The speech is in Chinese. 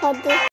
好的。